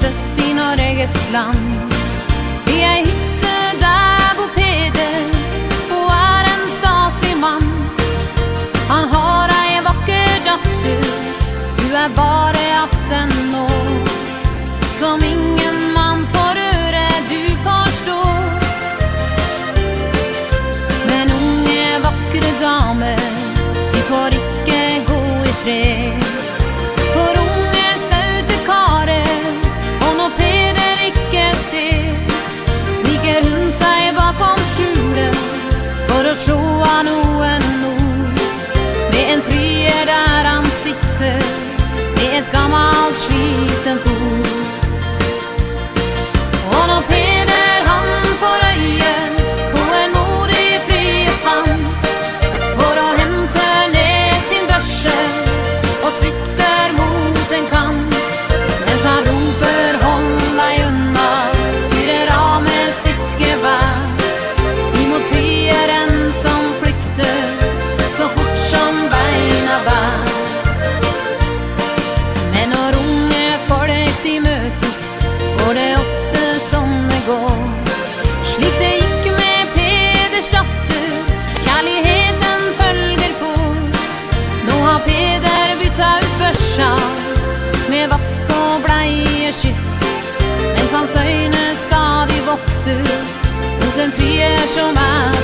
størst i Norges land. I ei hytte der bor Peder, og er en staselig mann. Han har ei vakker datter, du er bare 18 år. Som ingen mann får røre, du forstår. Men unge, vakre damer, de får ikke gå i fred. Jetzt kann man schieten gut. Bleieskift, mens hans øyne stadig vokter mot en frier som er.